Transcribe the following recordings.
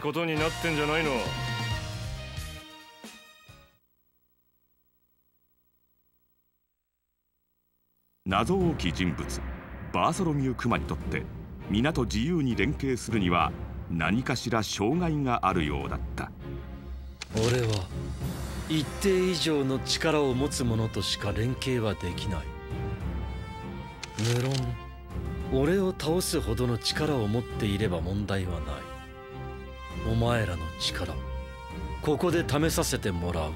ことになってんじゃないの？謎多き人物バーソロミュー・クマにとって皆と自由に連携するには何かしら障害があるようだった。俺は一定以上の力を持つ者としか連携はできない。無論俺を倒すほどの力を持っていれば問題はないお前らの力ここで試させてもらう。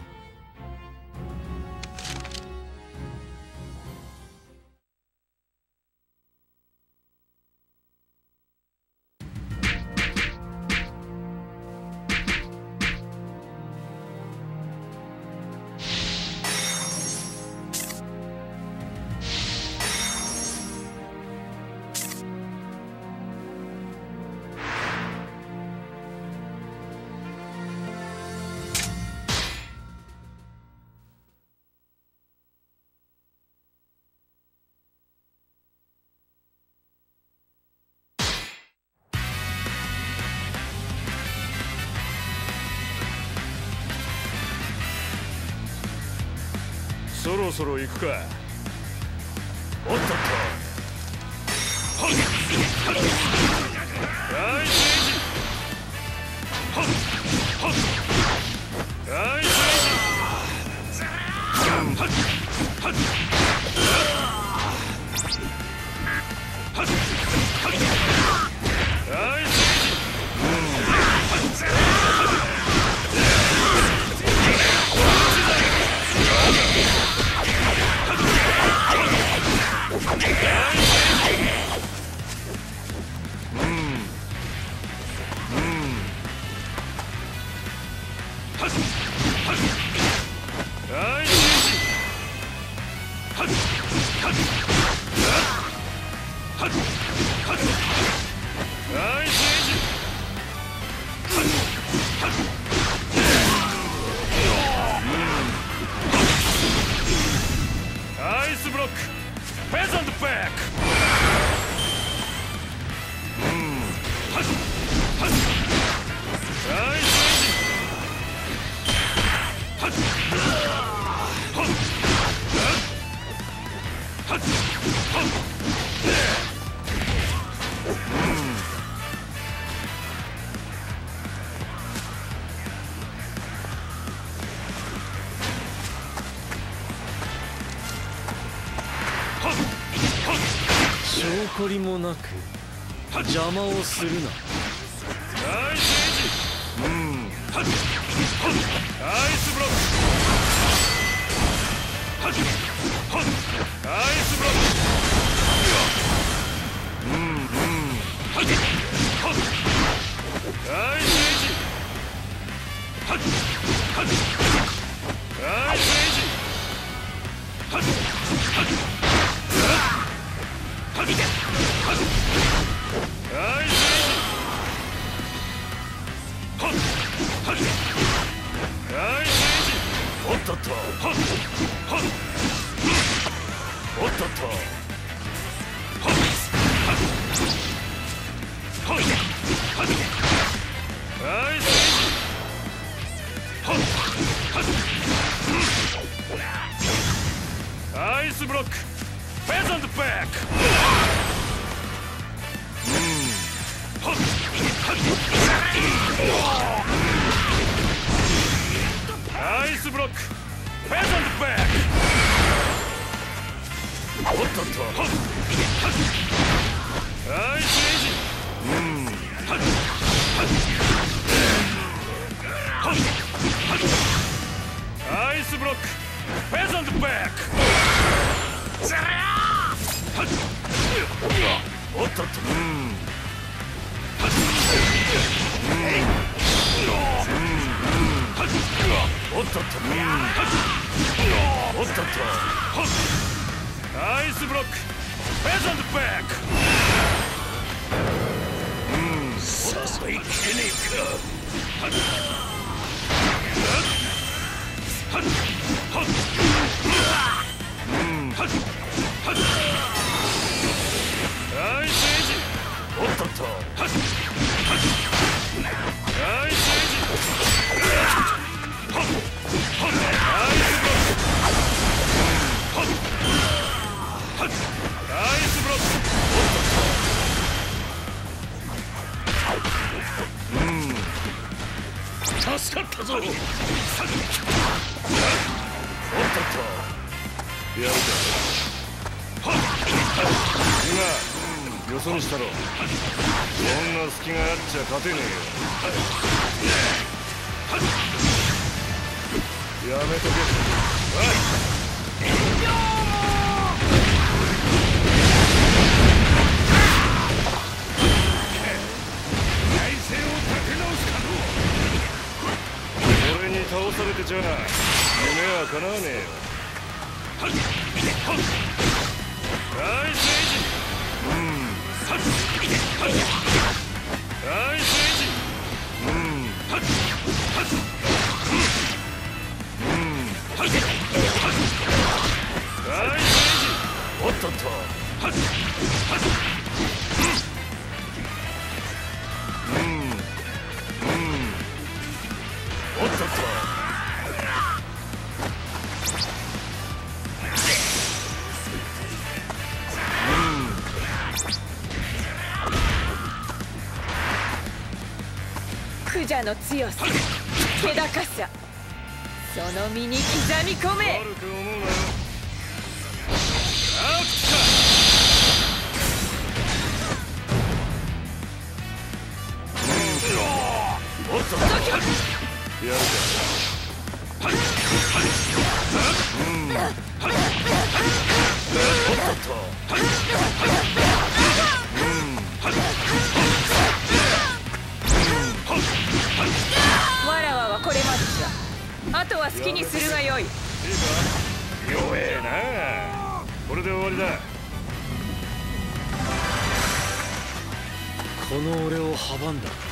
そろそろ行くか。おっとっと。はっはっはい。政治はっはっ残りもなく邪魔をするな。はい政治うん。ナイスブロックナイスブロックとっとはっはっおっとっと。はっはっはっはっはい。政治はっはっアイスブロックフェザントバックイスブロック。フェザントバックはっおっとっとうん。はっおっとっとおっとっとはっアイスブロックフェザントバックうん。誘いきれねえかおっとっと。よそにしたろ。こんな隙があっちゃ勝てねえよ。やめとけ。おい。倒されてちゃ夢は叶わねえよおっとっとの強さ気高さその身に刻み込め。悪く思うなよおっとやるかうん。おっと London.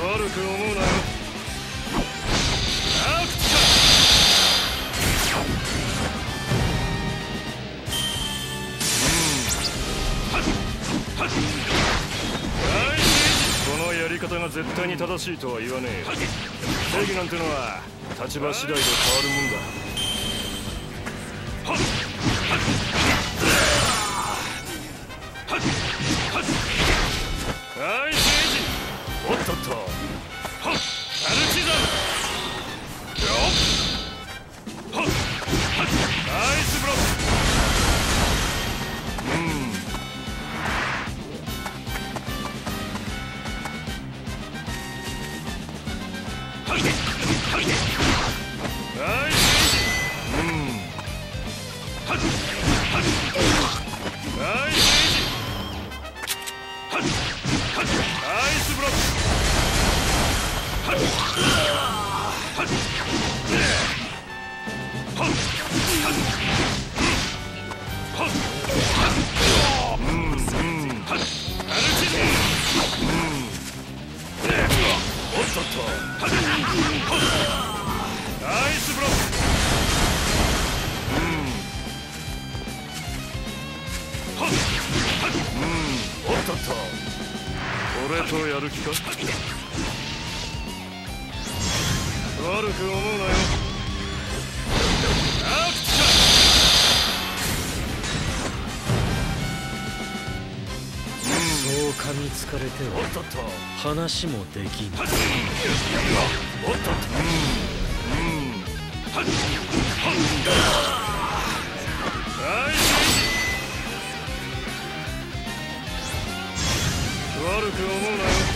悪く思うなよ。このやり方が絶対に正しいとは言わねえ正義なんてのは立場次第で変わるもんだ。はいおっとっと。ナイスブロック。うん、おっとっと。とやる気か？悪く思うなよ。話もできんおっとっと悪く思うなよ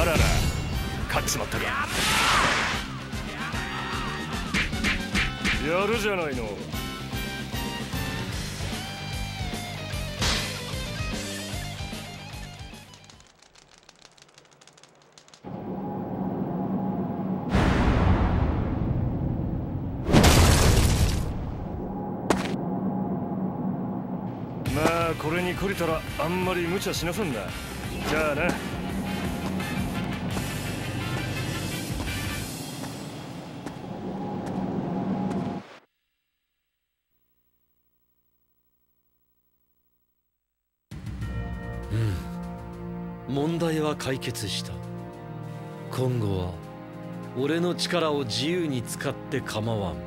あらら。勝っちまったか。やるじゃないの。これに懲りたらあんまり無茶しなさんな。じゃあな。問題は解決した。今後は俺の力を自由に使って構わん。